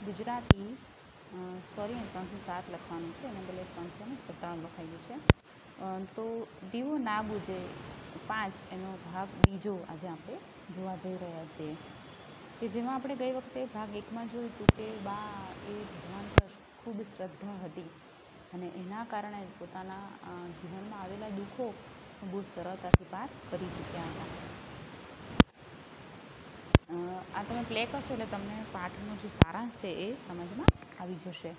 Gujarati sorry ત્રણસો સાત લખવાનું છે, એને બદલે ત્રણસો ને સત્તાવન લખાયું છે. તો દીવો ના બુજે પાંચ, એનો ભાગ બીજો આજે આપણે જોવા જઈ રહ્યા છીએ. કે જેમાં આપણે ગઈ વખતે ભાગ એકમાં જોયું હતું કે બા એ ભગવાન પર ખૂબ શ્રદ્ધા હતી અને એના કારણે પોતાના જીવનમાં આવેલા દુઃખો બહુ સરળતાથી પાર કરી ચૂક્યા હતા. આ તમે પ્લે કરશો એટલે તમને પાઠનો જે સારાંશ છે એ સમજમાં આવી જશે.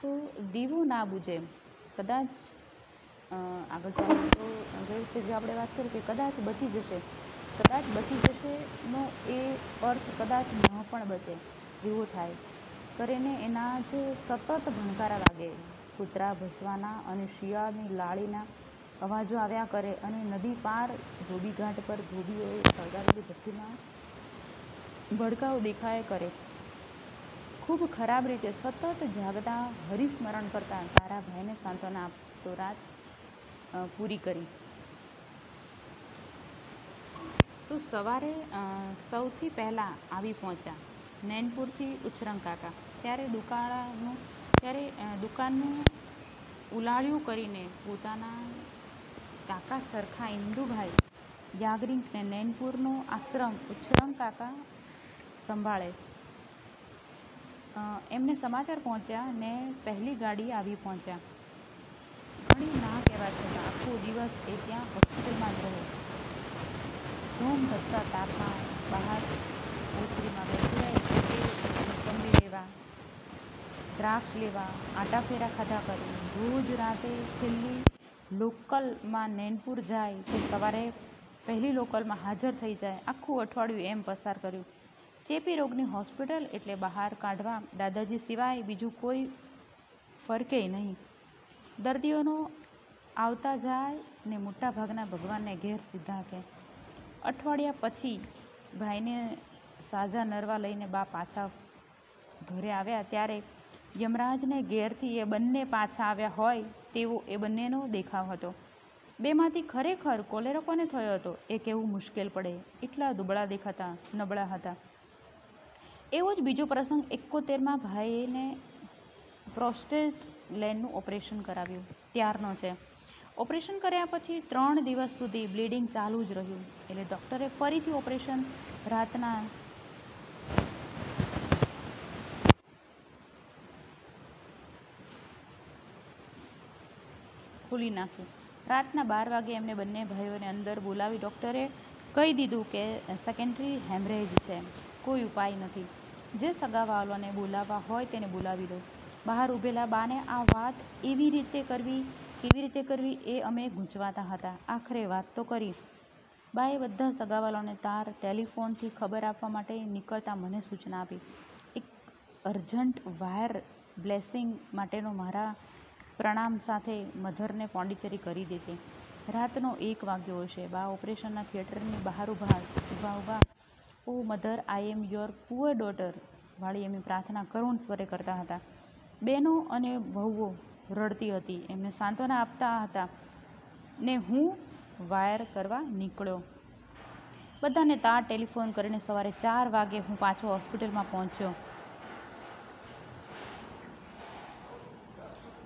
તો દીવો ના બુજે. કદાચ આગળ ચાલો. તો જે આપણે વાત કરી કે કદાચ બચી જશે. કદાચ બચી જશે નો એ અર્થ કદાચ ન પણ બચે. દીવો થાય. કરીને એના જે સતત ભણકારા લાગે કૂતરા, ભસવાના અને શિયાળની લાળીના અવાજો આવ્યા કરે અને નદી પાર ધોબી ઘાટ પર ધોબીઓએ સળગાવેલી ભઠ્ઠીમાં ભડકાઓ દેખાય કરે. ખૂબ ખરાબ રીતે સતત જાગતા હરિસ્મરણ કરતા તારા ભાઈને સાંત્વના આપતો રાત પૂરી કરી. તો સવારે સૌથી પહેલાં આવી પહોંચ્યા નૈનપુરથી ઉછરંગ કાકા. ત્યારે દુકાળાનું, ત્યારે દુકાનનું ઉલાળ્યું કરીને પોતાના કાકા સરખા ઇન્દુભાઈ યાજ્ઞિકને નૈનપુરનો આશ્રમ ઉચ્છરંગ કાકા સંભાળે અ, એમને સમાચાર પહોંચ્યા ને પહેલી ગાડી આવી પહોંચ્યા ઘણી ના કહેવા છતાં આખો દિવસ એ ત્યાં હોસ્પિટલમાં જ રહે ધૂમ ધસતા તાપમાં બહાર ઓસરીમાં બેસી રહે એ મોસંબી લેવા દ્રાક્ષ લેવા આટા ફેરા ખાધા કરી રોજ રાતે છેલ્લી લોકલમાં નૈનપુર જાય તો સવારે પહેલી લોકલમાં હાજર થઈ જાય. આખું અઠવાડિયું એમ પસાર કર્યું. ચેપી રોગની હોસ્પિટલ એટલે બહાર કાઢવા દાદાજી સિવાય બીજું કોઈ ફરકે નહીં. દર્દીઓનો આવતા જાય ને મોટા ભાગના ભગવાનને ઘેર સીધા કે. અઠવાડિયા પછી ભાઈને સાજા નરવા લઈને બા પાછા ઘરે આવ્યા. ત્યારે યમરાજને ઘેરથી એ બંને પાછા આવ્યા હોય તેવો એ બંનેનો દેખાવ હતો. બેમાંથી ખરેખર કોલેરો કોને થયો હતો એ કહેવું મુશ્કેલ પડે. એટલા દુબળા દેખાતા, નબળા હતા. એવો જ બીજો પ્રસંગ એકોતેરમાં ભાઈને પ્રોસ્ટેટ લેનનું ઓપરેશન કરાવ્યું. ત્યારનો છે. ઓપરેશન કર્યા પછી ત્રણ દિવસ સુધી બ્લીડિંગ ચાલુ જ રહ્યું. એટલે ડૉક્ટરે ફરીથી ઓપરેશન રાતના ખોલી નાખ્યું રાતના બાર વાગે એમને બંને ભાઈઓને અંદર બોલાવી ડૉક્ટરે કહી દીધું કે સેકન્ડરી હેમરેજ છે, કોઈ ઉપાય નથી. જે સગાવાલોને બોલાવવા હોય તેને બોલાવી દો. બહાર ઊભેલા બાને આ વાત એવી રીતે કરવી, કેવી રીતે કરવી એ અમે ગૂંચવાતા હતા. આખરે વાત તો કરી. બાએ બધા સગાવાલાને તાર ટેલિફોનથી ખબર આપવા માટે નીકળતા મને સૂચના આપી. એક અર્જન્ટ વાયર બ્લેસિંગ માટેનો મારા પ્રણામ સાથે મધરને પોંડિચેરી કરી દેજે રાતનો એક વાગ્યો હશે. બા, ઓપરેશનના થિયેટરની બહાર ઊભા ઊભા ઊભા ઓ mother I am your poor daughter વાળી એમની પ્રાર્થના કરુણ સ્વરે કરતા હતા. બહેનો અને વહુઓ રડતી હતી. એમને સાંત્વના આપતા હતા ને હું વાયર કરવા નીકળ્યો. બધાને તાર ટેલિફોન કરીને સવારે ચાર વાગે હું પાછો હોસ્પિટલમાં પહોંચ્યો.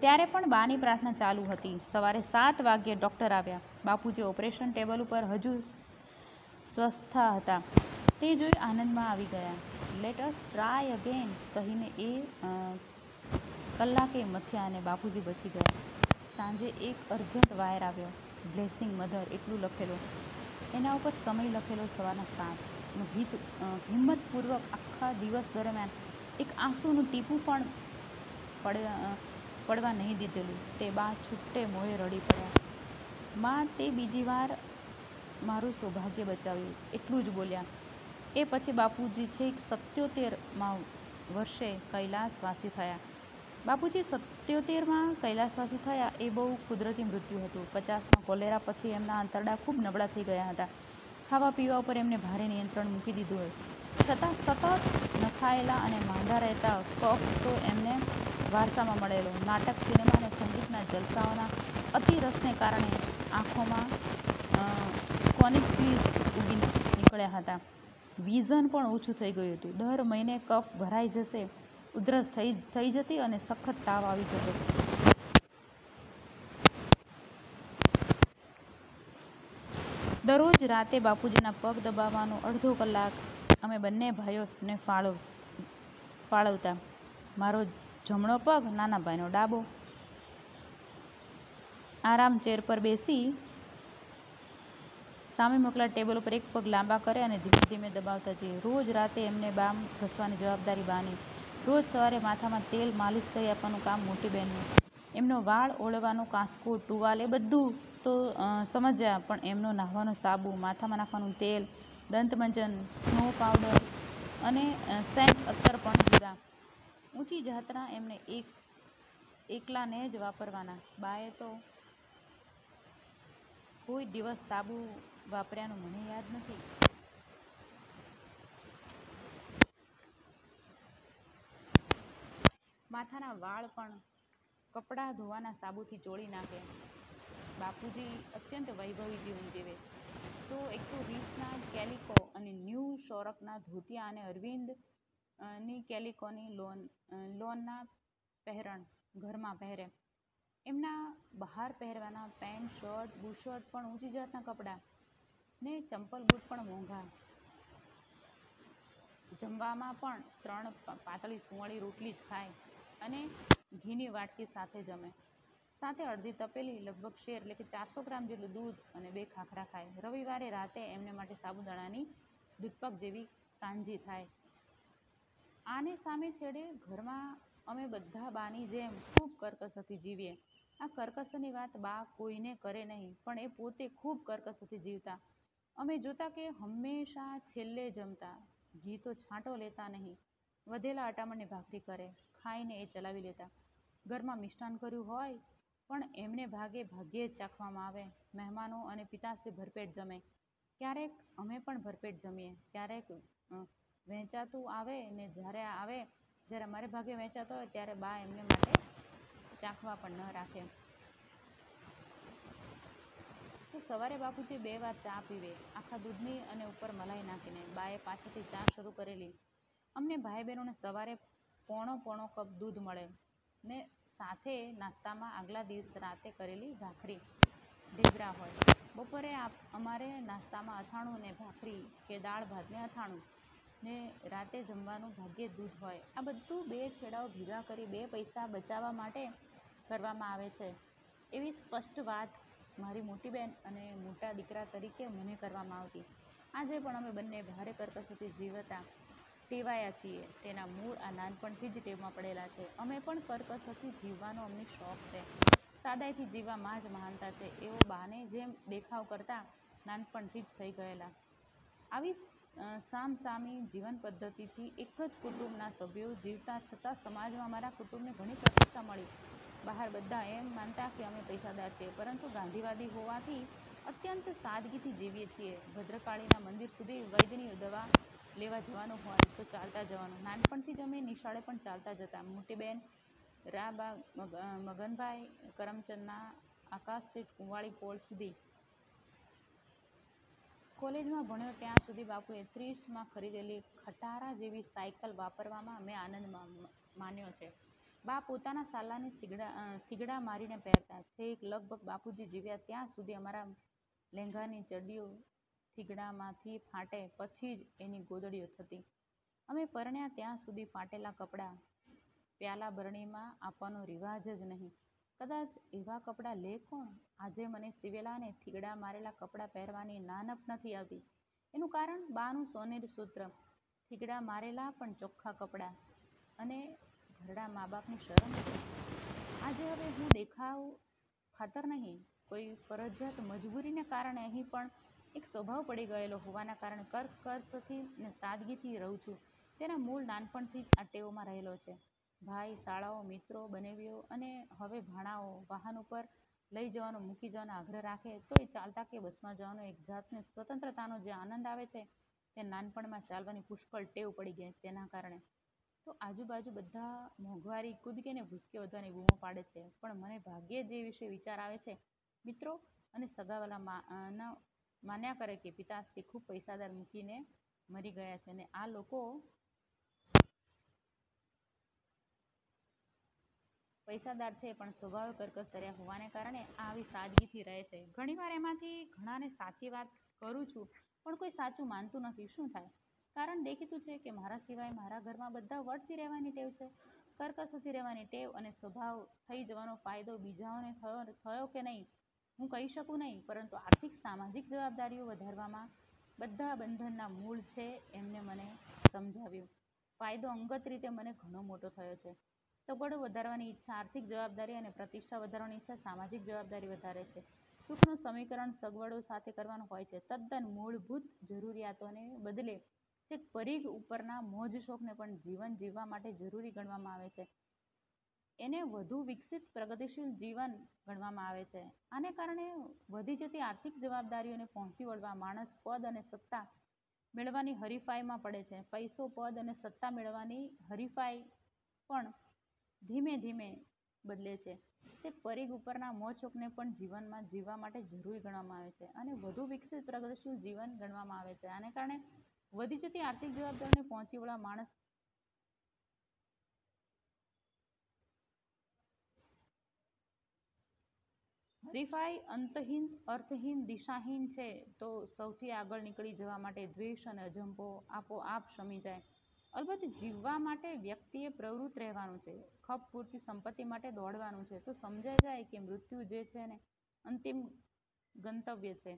ત્યારે પણ બાની પ્રાર્થના ચાલુ હતી. સવારે સાત વાગ્યે ડૉક્ટર આવ્યા. બાપુજી ઓપરેશન ટેબલ ઉપર હજુ સ્વસ્થ હતા. તે જોઈ આનંદમાં આવી ગયા. લેટ અસ ટ્રાય અગેન કહીને એ કલાકે મથ્યા અને બાપુજી બચી ગયા. સાંજે એક અર્જન્ટ વાયર આવ્યો. બ્લેસિંગ મધર એટલું લખેલું. એના ઉપર સમય લખેલો સવારના સાત. હિત હિંમતપૂર્વક આખા દિવસ દરમિયાન એક આંસુનું ટીપું પણ પડવા અ, પડવા નહીં દીધેલું. તે બા છૂટે મોએ રડી પડ્યા. માં, તે બીજી વાર મારું સૌભાગ્ય બચાવ્યું. એટલું જ બોલ્યા. એ પછી બાપુજી છેક સત્યોતેરમાં વર્ષે કૈલાસવાસી થયા. બાપુજી સત્યોતેરમાં કૈલાસવાસી થયા એ બહુ કુદરતી મૃત્યુ હતું. પચાસમાં કોલેરા પછી એમના આંતરડા ખૂબ નબળા થઈ ગયા હતા. ખાવા પીવા ઉપર એમને ભારે નિયંત્રણ મૂકી દીધું હોય છતાં સતત નખાયેલા અને માંદા રહેતા કફ તો એમને વારસામાં મળેલો નાટક સિનેમા અને સંગીતના જલસાઓના અતિરસને કારણે આંખોમાં કોનિક ઉગી નીકળ્યા હતા વિઝન પણ ઓછું થઈ ગયું હતું. દર મહિને કફ ભરાઈ જશે, ઉધરસ થઈ જતી અને સખત તાવ આવી જતો. દરરોજ રાતે બાપુજીના પગ દબાવવાનો અડધો કલાક અમે બંને ભાઈઓને ફાળવ ફાળવતા. મારો જમણો પગ, નાના ભાઈનો ડાબો. આરામ ચેર પર બેસી સામે મોકલા ટેબલ ઉપર એક પગ લાંબા કરે અને ધીમે ધીમે દબાવતા જઈએ. રોજ રાતે એમને બામ ઘસવાની જવાબદારી બાની. રોજ સવારે માથામાં તેલ માલિશ કરી આપવાનું કામ મોટી બહેનનું. એમનો વાળ ઓળવાનું કાંસકો, ટુવાલ એ બધું તો સમજ્યા પણ એમનો નાહવાનો સાબુ, માથામાં નાખવાનું તેલ, દંતમંજન, સ્નો પાવડર અને સેન્ટ અત્તર પણ લીધા ઊંચી જાતના એમને એક એકલાને જ વાપરવાના. બાએ તો કોઈ દિવસ સાબુ વાપર્યાનું મને યાદ નથી. માથાના વાળ પણ કપડાં ધોવાના સાબુથી ચોળી નાખે. બાપુજી અત્યંત વૈભવી જીવન જીવે. તો રીસના કેલિકો અને ન્યૂ યોર્કના ધોતિયા અને અરવિંદની કેલિકોની લોનના પહેરણ ઘરમાં પહેરે. એમના બહાર પહેરવાના પેન્ટ, શર્ટ, બુશર્ટ પણ ઊંચી જાતના કપડાં. ને ચંપલ બૂટ પણ મોંઘા. જમવામાં પણ ત્રણ પાતળી સુંવાળી રોટલી જ ખાય અને ઘીની વાટકી સાથે જમે. સાથે અડધી તપેલી લગભગ શેર એટલે કે ચારસો ગ્રામ જેટલું દૂધ અને બે ખાખરા ખાય. રવિવારે રાતે એમને માટે સાબુદાણાની દૂધપાક જેવી કાંજી થાય. આને સામે છેડે ઘરમાં અમે બધા બાની જેમ ખૂબ કરકસરથી જીવીએ. આ કરકસરની વાત બા કોઈને કરે નહીં પણ એ પોતે ખૂબ કરકસરથી જીવતા. અમે જોતા કે હંમેશા છેલ્લે જમતા. ઘી તો છાંટો લેતા નહીં વધેલા અટામણની ભાખરી કરે, ખાઈને એ ચલાવી લેતા. ઘરમાં મિષ્ટાન કર્યું હોય પણ એમને ભાગે ભાગ્યે જ ચાખવામાં આવે. મહેમાનો અને પિતાશ્રી ભરપેટ જમે. ક્યારેક અમે પણ ભરપેટ જમીએ. ક્યારેક વહેંચાતું આવે ને જ્યારે આવે, જ્યારે અમારે ભાગે વહેંચાતો હોય, ત્યારે બા એમને માટે ચાખવા પણ ન રાખે. તો સવારે બાપુજી બે વાર ચા પીવે. આખા દૂધની અને ઉપર મલાઈ નાખીને. બાએ પાછળથી ચા શરૂ કરેલી. અમને ભાઈ બહેનોને સવારે પોણો પોણો કપ દૂધ મળે ને સાથે નાસ્તામાં આગલા દિવસ રાતે કરેલી ભાખરી, ઢીબરા હોય. બપોરે અમારે નાસ્તામાં અથાણું ને ભાખરી કે દાળ ભાતને અથાણું. ને રાતે જમવાનું ભાગ્યે દૂધ હોય. આ બધું બે છેડાઓ ભેગા કરી બે પૈસા બચાવવા માટે કરવામાં આવે છે એવી સ્પષ્ટ વાત મારી મોટી બહેન અને મોટા દીકરા તરીકે મને કરવામાં આવતી. આજે પણ અમે બંને ભારે કરકસરથી જીવતા ટેવાયા છીએ તેના મૂળ આ નાનપણથી જ ટેવમાં પડેલા છે. અમે પણ કરકસરથી જીવવાનો અમને શોખ છે. સાદાઈથી જીવવામાં જ મહાનતા છે એવો બાને જેમ દેખાવ કરતા નાનપણથી જ થઈ ગયેલા. આવી સામસામી જીવનપદ્ધતિથી એક જ કુટુંબના સભ્યો જીવતા છતાં સમાજમાં મારા કુટુંબને ઘણી પ્રતિષ્ઠા મળી. બહાર બધા એમ માનતા કે અમે પૈસાદાર છીએ, પરંતુ ગાંધીવાદી હોવાથી અત્યંત સાદગીથી જીવીએ છીએ. ભદ્રકાળીના મંદિર સુધી વૈદ્યની દવા લેવા જવાનું હોય તો ચાલતા જવાનું. નાનપણથી જ અમે નિશાળે પણ ચાલતા જતા. મોટી બહેન રા બા મગનભાઈ, કરમચંદના આકાશતીર્થ કુંવાળી પોલ સુધી. કોલેજમાં ભણ્યો ત્યાં સુધી બાપુએ ત્રીસમાં ખરીદેલી ખટારા જેવી સાયકલ વાપરવામાં મેં આનંદ માન્યો છે. બા પોતાના સાલાની સીગડા સીગડા મારીને પહેરતા. છેક લગભગ બાપુજી જીવ્યા ત્યાં સુધી અમારા લહેંગાની ચડ્ડીઓ થીગડામાંથી ફાટે પછી જ એની ગોદડીઓ થતી. અમે પરણ્યા ત્યાં સુધી ફાટેલા કપડાં પ્યાલા-બરણીમાં આપવાનો રિવાજ જ નહિ. કદાચ એવા કપડાં લે કોણ? આજે મને સીવેલા અને થીગડા મારેલા કપડાં પહેરવાની નાનપ નથી આવતી. એનું કારણ બાનું સોનેરી સૂત્ર, થીગડા મારેલા પણ ચોખ્ખા કપડાં અને ઘરડા મા-બાપની શરમ આજે હવે હું દેખાવ ખાતર નહિ, કોઈ ફરજિયાત મજબૂરીને કારણે અહીં પણ એક સ્વભાવ પડી ગયેલો હોવાના કારણે કર્કશથી ને સાદગીથી રહું છું. તેના મૂળ નાનપણથી જ આ ટેવોમાં રહેલો છે. ભાઈ શાળાઓ, મિત્રો, બનેવીઓ અને હવે ભાણાઓ વાહન ઉપર લઈ જવાનો મૂકી જવાનો આગ્રહ રાખે તોય ચાલતા કે બસમાં જવાનો એક જાતની સ્વતંત્રતાનો જે આનંદ આવે છે તે નાનપણમાં ચાલવાની પુષ્કળ ટેવ પડી ગઈ તેના કારણે. તો આજુબાજુ બધા મોંઘવારી, કૂદકે ને ભૂસકે વધવાની બૂમો પાડે છે પણ મને ભાગ્યે જ એ વિશે વિચાર આવે છે. મિત્રો અને સગાવ્હાલા માન્યા કરે કે પિતાશ્રી ખૂબ પૈસાદાર મૂકીને મરી ગયા છે અને આ લોકો પૈસાદાર છે પણ સ્વભાવે કરકસર્યા હોવાને કારણે આવી સાદગીથી રહે છે. ઘણીવાર એમાંથી ઘણાને સાચી વાત કરું છું, પણ કોઈ સાચું માનતું નથી. શું થાય? કારણ દેખીતું છે કે મારા સિવાય મારા ઘરમાં બધા વળતી રહેવાની ટેવ છે. કરકસરથી રહેવાની ટેવ અને સ્વભાવ થઈ જવાનો ફાયદો બીજાઓને થયો થયો કે નહીં? હું કહી શકું નહીં, પરંતુ આર્થિક સામાજિક જવાબદારીઓ વધારવામાં બધા બંધનના મૂળ છે એમને મને સમજાવ્યું. ફાયદો અંગત રીતે મને ઘણો મોટો થયો છે. સગવડો વધારવાની ઈચ્છા, આર્થિક જવાબદારી અને પ્રતિષ્ઠા વધારવાની ઈચ્છા સામાજિક જવાબદારી વધારે છે. સુખનું સમીકરણ સગવડો સાથે કરવાનું હોય છે. તદ્દન મૂળભૂત જરૂરિયાતોને બદલે છેક પરીઘ ઉપરના મોજ શોખને પણ જીવન જીવવા માટે જરૂરી ગણવામાં આવે છે. એને વધુ વિકસિત પ્રગતિશીલ જીવન ગણવામાં આવે છે. આને કારણે વધી જતી આર્થિક જવાબદારીઓને પહોંચી વળવા માણસ પદ અને સત્તા મેળવવાની હરીફાઈમાં પડે છે. પૈસો, પદ અને સત્તા મેળવવાની હરીફાઈ પણ ધીમે ધીમે બદલે છે. તે પરિઘ ઉપરના મોજશોખને પણ જીવનમાં જીવવા માટે જરૂરી ગણવામાં આવે છે અને વધુ વિકસિત પ્રગતિશીલ જીવન ગણવામાં આવે છે. આને કારણે વધી જતી આર્થિક જવાબદારીને પહોંચી વળવા માણસ હરીફાઈ અંતહીન, અર્થહીન, દિશાહીન છે, તો સૌથી આગળ નીકળી જવા માટે દ્વેષ અને અજંપો આપોઆપ શમી જાય. અલબત્ત જીવવા માટે વ્યક્તિએ પ્રવૃત્ત રહેવાનું છે, ખપ પૂરતી સંપત્તિ માટે દોડવાનું છે, તો સમજાઈ જાય કે મૃત્યુ જે છે ને અંતિમ ગંતવ્ય છે.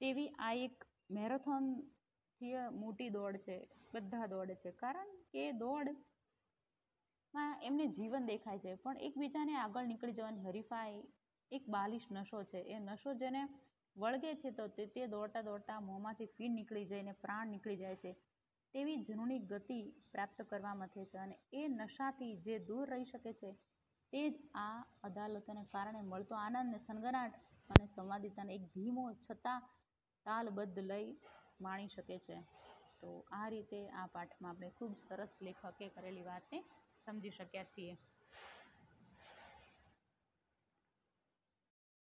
તેવી આ એક મેરેથોનથી મોટી દોડ છે, બધા દોડે છે, કારણ કે દોડમાં એમને જીવન દેખાય છે, પણ એકબીજાને આગળ નીકળી જવાની હરીફાઈ એક બાલિશ નશો છે. એ નશો જેને વળગે છે તો તે તે દોડતા દોડતા મોંમાંથી ફીણ નીકળી જઈને પ્રાણ નીકળી જાય છે. તેવી જૂની ગતિ પ્રાપ્ત કરવા મથે છે અને એ નશાથી જે દૂર રહી શકે છે તે જ આ અદાલતોને કારણે મળતો આનંદ ને સનગનાટ અને સંવાદિતાને એક ધીમો છતાં તાલબદ્ધ લઈ માણી શકે છે. તો આ રીતે આ પાઠમાં આપણે ખૂબ સરસ લેખકે કરેલી વાતને સમજી શક્યા છીએ.